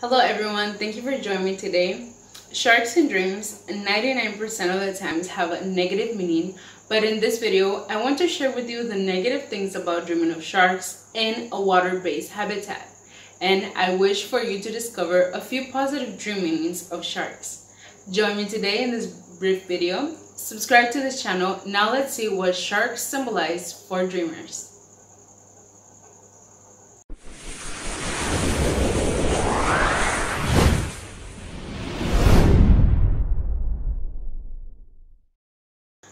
Hello everyone, thank you for joining me today. Sharks and dreams 99% of the times have a negative meaning, but in this video, I want to share with you the negative things about dreaming of sharks in a water-based habitat. And I wish for you to discover a few positive dream meanings of sharks. Join me today in this brief video. Subscribe to this channel. Now let's see what sharks symbolize for dreamers.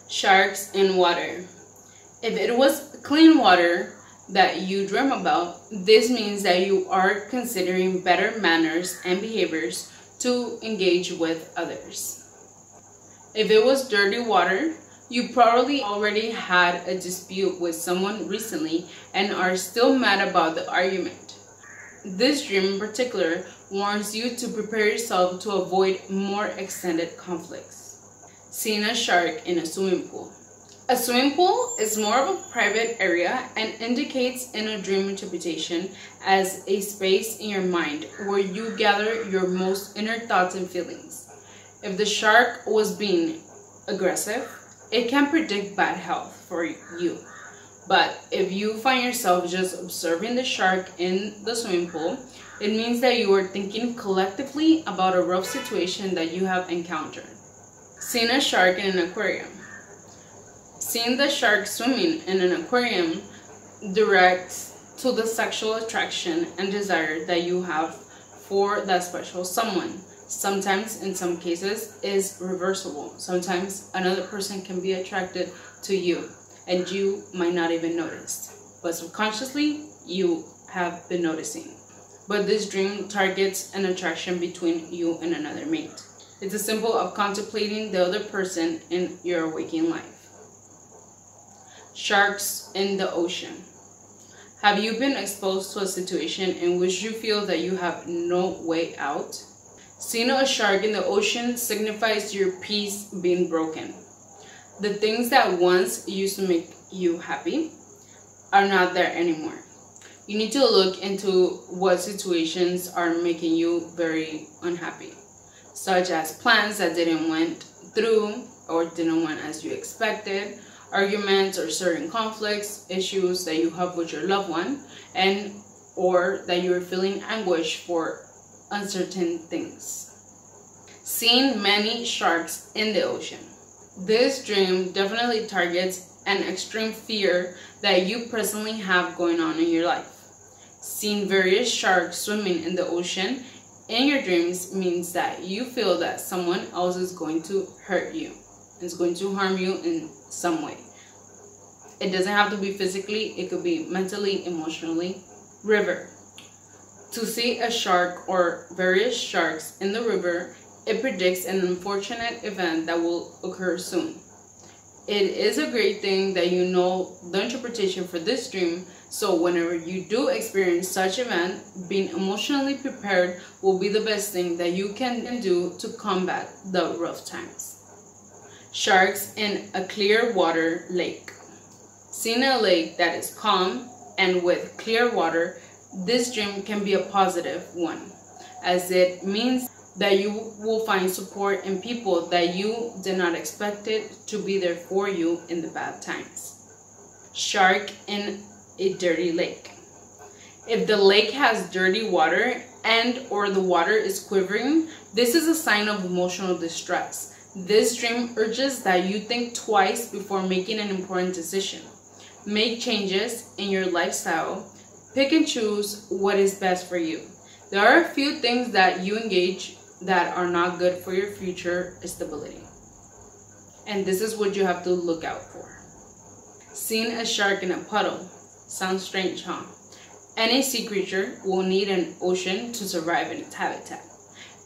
Sharks in water. If it was clean water that you dream about, this means that you are considering better manners and behaviors to engage with others. If it was dirty water, you probably already had a dispute with someone recently and are still mad about the argument. This dream in particular warns you to prepare yourself to avoid more extended conflicts seeing a shark in a swimming pool. A swimming pool is more of a private area and indicates in a dream interpretation as a space in your mind where you gather your most inner thoughts and feelings. If the shark was being aggressive, it can predict bad health for you. But if you find yourself just observing the shark in the swimming pool, it means that you are thinking collectively about a rough situation that you have encountered. Seeing a shark in an aquarium. Seeing the shark swimming in an aquarium directs to the sexual attraction and desire that you have for that special someone. Sometimes, in some cases, is reversible. Sometimes another person can be attracted to you and you might not even notice. But subconsciously, you have been noticing. But this dream targets an attraction between you and another mate. It's a symbol of contemplating the other person in your waking life. Sharks in the ocean. Have you been exposed to a situation in which you feel that you have no way out? Seeing a shark in the ocean signifies your peace being broken. The things that once used to make you happy are not there anymore. You need to look into what situations are making you very unhappy such as plans that didn't went through or didn't went as you expected, arguments or certain conflicts, issues that you have with your loved one, and or that you're feeling anguish for uncertain things. Seeing many sharks in the ocean. This dream definitely targets an extreme fear that you presently have going on in your life. Seeing various sharks swimming in the ocean in your dreams means that you feel that someone else is going to hurt you, is going to harm you in some way. It doesn't have to be physically, it could be mentally, emotionally. River. To see a shark or various sharks in the river, it predicts an unfortunate event that will occur soon. It is a great thing that you know the interpretation for this dream so whenever you do experience such event, being emotionally prepared will be the best thing that you can do to combat the rough times. Sharks in a clear water lake. Seeing a lake that is calm and with clear water, this dream can be a positive one, as it means that you will find support in people that you did not expect it to be there for you in the bad times. Shark in a dirty lake. If the lake has dirty water and or the water is quivering, this is a sign of emotional distress. This dream urges that you think twice before making an important decision. Make changes in your lifestyle. Pick and choose what is best for you. There are a few things that you engage that are not good for your future stability. And this is what you have to look out for. Seeing a shark in a puddle. Sounds strange, huh? Any sea creature will need an ocean to survive in its habitat.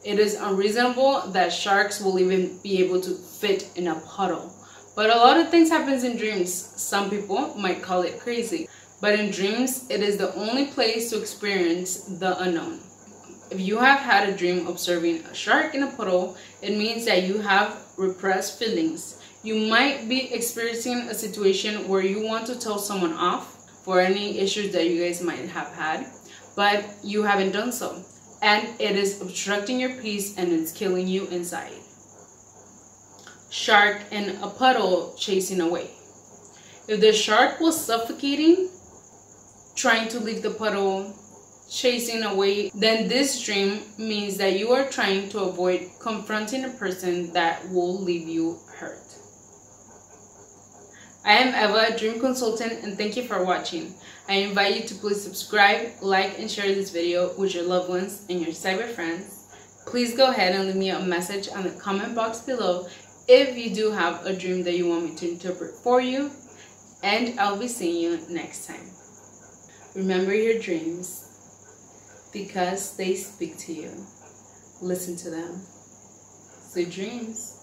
It is unreasonable that sharks will even be able to fit in a puddle. But a lot of things happens in dreams. Some people might call it crazy. But in dreams, it is the only place to experience the unknown. If you have had a dream observing a shark in a puddle, it means that you have repressed feelings. You might be experiencing a situation where you want to tell someone off for any issues that you guys might have had, but you haven't done so. and it is obstructing your peace and it's killing you inside. Shark in a puddle chasing away. If the shark was suffocating, trying to leave the puddle, chasing away, then this dream means that you are trying to avoid confronting a person that will leave you hurt. I am Eva, dream consultant, and thank you for watching. I invite you to please subscribe, like, and share this video with your loved ones and your cyber friends. Please go ahead and leave me a message on the comment box below if you do have a dream that you want me to interpret for you. And I'll be seeing you next time. Remember your dreams because they speak to you. Listen to them. Sweet dreams.